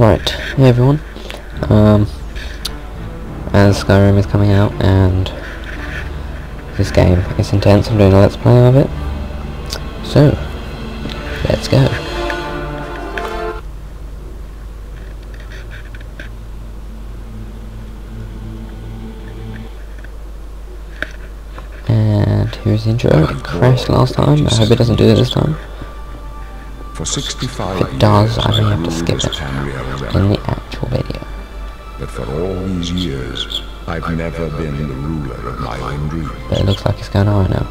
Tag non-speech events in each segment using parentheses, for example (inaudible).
Right, hey everyone. Um, as Skyrim is coming out and this game is intense, I'm doing a let's play of it. So, let's go. And here's the intro. It crashed last time. I hope it doesn't do it this time. For 65 If it does, years, I may have to skip it in the actual video. But for all these years, I've never been the ruler of my own dreams. But it looks like it's going on right now.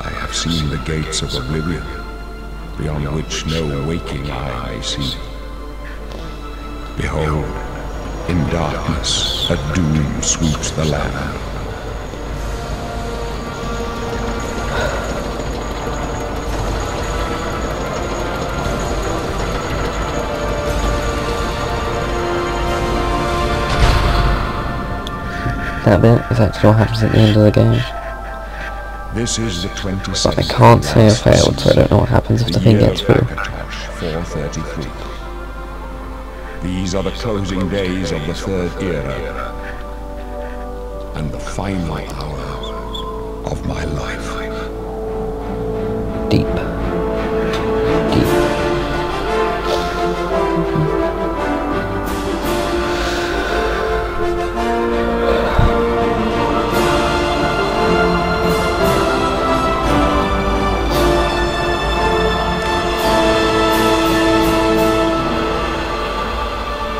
I have seen the gates of oblivion, beyond which no waking eye may see. Behold, in darkness, a doom sweeps the land. That bit is actually what happens at the end of the game. This is the 26th. But I can't say I failed, so I don't know what happens if the thing gets through. 433. These are the closing days of the third era, and the final hour of my life.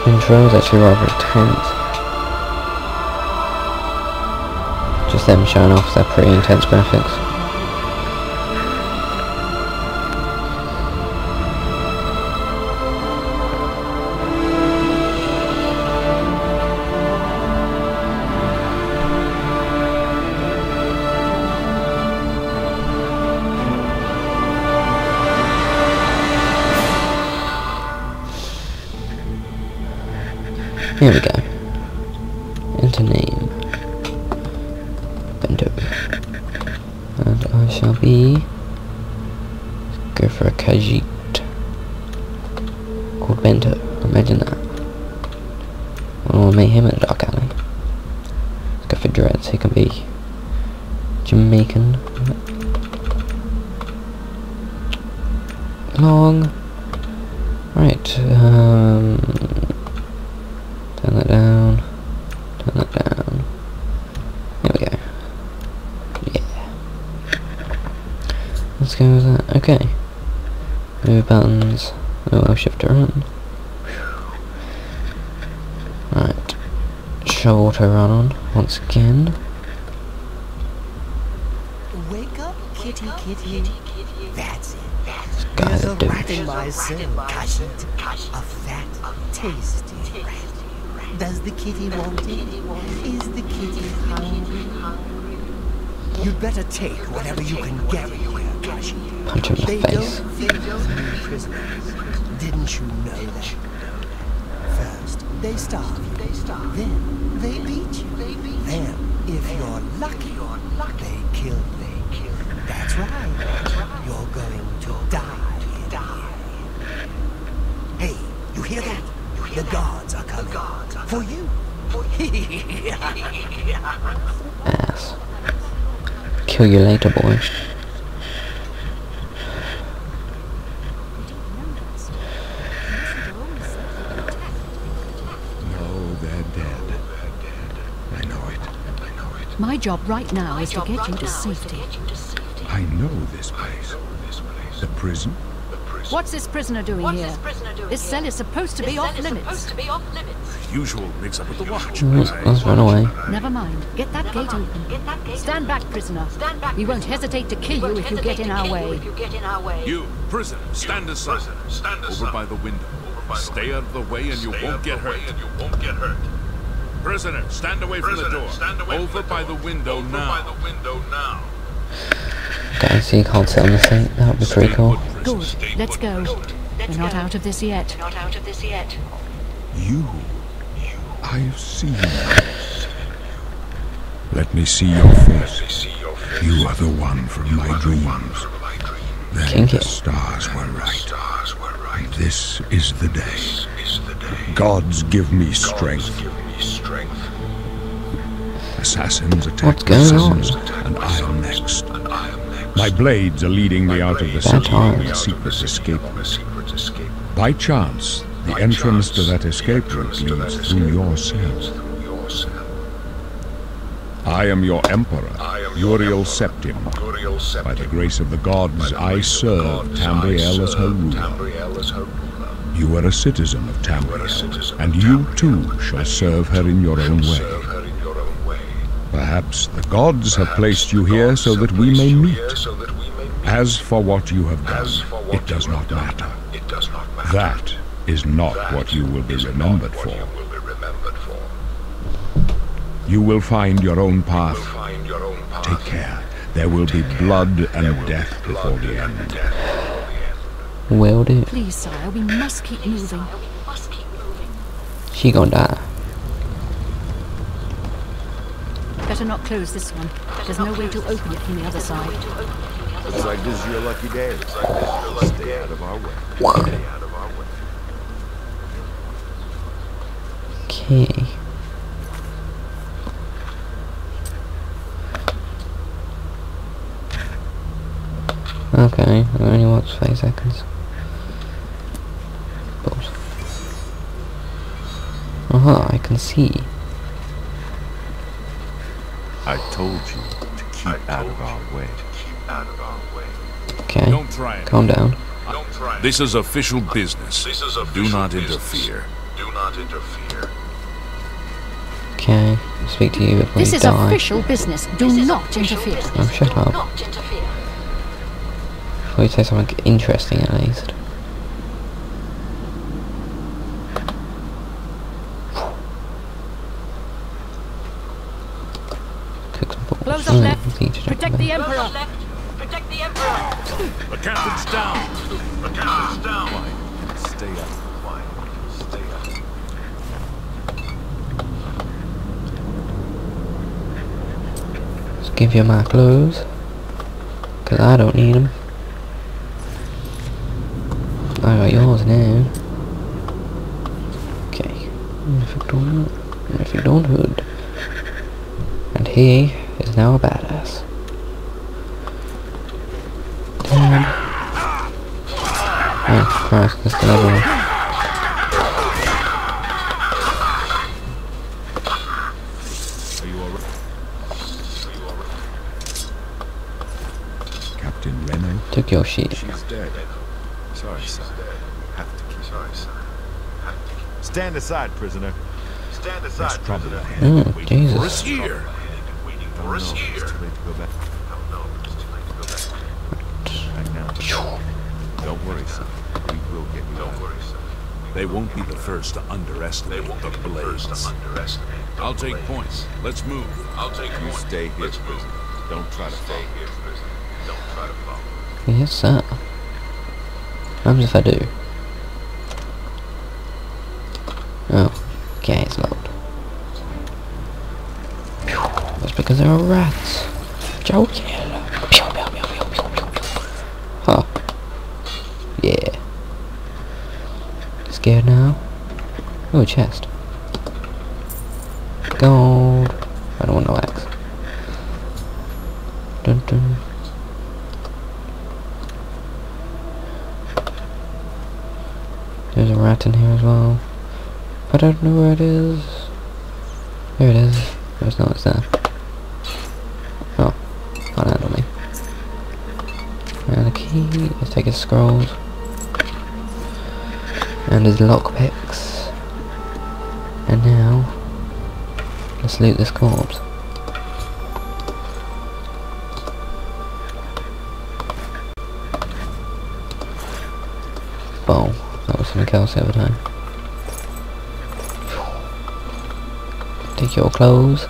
Intro is actually rather intense. Just them showing off their pretty intense graphics. Here we go. Enter name. Bento. And I shall be... Go for a Khajiit. Called Bento. Imagine that. Want to meet him in a dark alley. Let's go for dreads. He can be Jamaican. Long. Right. Um, Turn that down. Turn that down. There we go. Yeah. Let's go with that. Okay. Move buttons. Oh, I'll shift to run. Right. Show auto run on once again. Wake up, kitty, kitty. That's it. Guys There's a are doing rat in my cell, Khajiit. A fat, tasty rat. Does the kitty want it? Is the kitty hungry? You'd better take whatever you can get here, Khajiit. Punch him in They the face. don't feed you prisoners. Didn't you know that? First, they starve you. Then, they beat you. Then, if you're lucky, they kill you. That's right. You're going to die. Hey, you hear that? The guards are coming. For you. (laughs) (laughs) Ass. Kill you later, boy. No, they're dead. I know it. I know it. My job right now is to get you to safety. I know this place. The prison? What's this prisoner doing here? This cell is supposed to be off limits. Usual mix up with the watch. Let's, let's run away. Never mind. Get that gate open. Stand back, prisoner. We won't hesitate to kill you if you get in our way. You, prisoner, stand aside. stand Over by the window. Stay out of the way and you won't get hurt. Prisoner, stand away from the door. Stand away Over by the window now. Okay, so you can't sit on the seat. That would be pretty cool. Good. Let's go. We're not out of this yet. Not out of this yet. You. I've seen you. Let me see your face. You are the one from my dreams. Then Kinky. the stars were right. This is the day. Gods give me strength. Assassins attack What's going on? and I am next. My blades are leading me out of the city times. with secret escape. By chance, the entrance to that escape route leads through your cell. I am your emperor, Uriel Septim. By the grace of the gods, I serve Tamriel as her ruler. You are a citizen of Tamriel, and you too shall serve her in your own way. Perhaps the gods have placed you here so that we may meet. As for what you have done, it does not matter. That is not what you will be remembered for. You will find your own path. Take care. There will be blood and death before the end. Will do. Please, sire, we must keep moving. She gonna die. Better not close this one. There's no way to open it from the other side. Looks like this is your lucky day. Stay out of our way. Stay out of our way. Okay. Okay, I only watched five seconds. Uh-huh, I can see. I told you to keep out of our way. Okay, Don't try it. calm down. This is official business. Do not interfere. do Okay, I'll speak to you before This you is die. official business. Do not interfere. Oh, shut up. Interfere. Before you say something interesting at least. Cook some balls. Close up Mm, left. eat it up Protect the Emperor. The captain's down. The captain's down. Stay out. Stay out. Just give you my clothes. Cause I don't need them. I got yours now. Okay. If you don't, if you don't hood. And he is now a badass. Damn. Oh Christ, there's another one. Are you alright? Captain Renault, Took your shit. She's dead. Sorry, son. Have to keep. Sorry, son. Stand aside, prisoner. Stand aside, trouble prisoner. ahead. Mm, Jesus. here. For us here. It's too late to go back. No, no, it's too late to go back. Back now. Don't worry, son. We will get you Don't worry, son. They won't be the first to underestimate the blades. I'll take points. Let's move. I'll take You stay here, prisoner. Don't try to stay follow. Don't try to follow. Yes, sir. What happens if I do? Oh, okay, it's locked. Phew, That's because there are rats. Joe kill. Pew, pew, pew, pew, pew, pew, pew. Huh. Yeah. Scared now? Oh, a chest. Gold. I don't want no axe. Dun dun. There's a rat in here as well. I don't know where it is. There it is. There's no, it's there. Oh, can't handle me. And the key, let's take his scrolls. And his lockpicks. And now, let's loot this corpse. Boom. That was something else the other time. Take your clothes.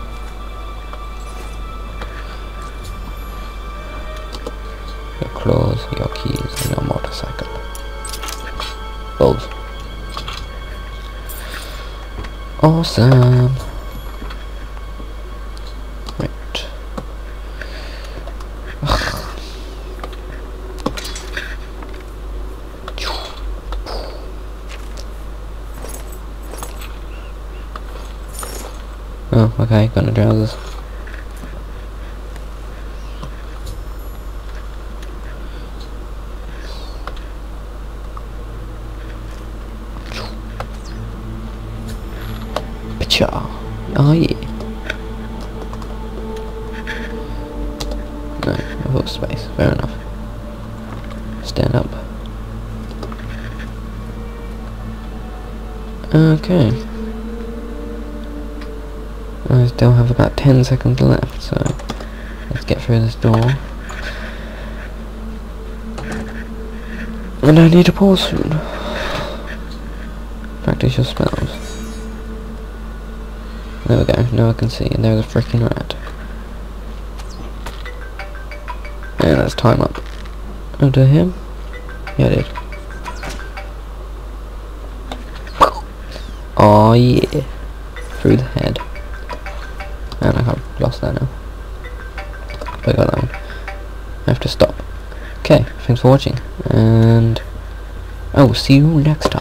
Your clothes, your keys, and your motorcycle. Those. Awesome. Right. Ugh. Oh, okay, gonna drown this. Picture. Oh yeah. No, I thought space. Fair enough. Stand up. Okay. I still have about 10 seconds left, so let's get through this door. And I need to pause soon. Practice your spells. There we go, now I can see, and there's a freaking rat. And let's time up. Oh, did I him? Yeah, I did. Oh yeah. Through the head. And I have lost that now. But I got that one. I have to stop. Okay, thanks for watching. And I will see you next time.